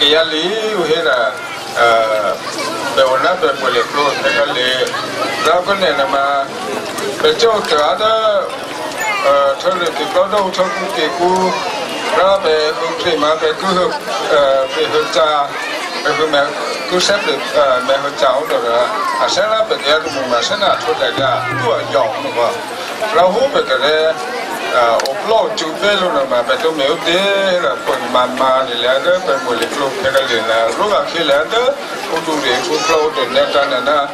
cái ya lý hay là ờ, để ổn định về một lịch cái cái lì ra cái này là mà để cho cả đó ờ, thôi thì có đâu cho cũng kỳ cú. Ra về hướng thì mà về cứ hướng ờ, về hướng cha, về hướng mẹ, cứ xếp được mẹ hướng cháu rồi à sẽ là về mà sẽ là thôi đại ra đua dòng mà ra hú về cái này lô chú bê luôn mà, phải tôi méo té là phần mà mà thì là đó về một lịch luôn cái cái này là lúc mà khi là đó cũng đủ để cũng lâu rồi nên ta là